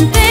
cante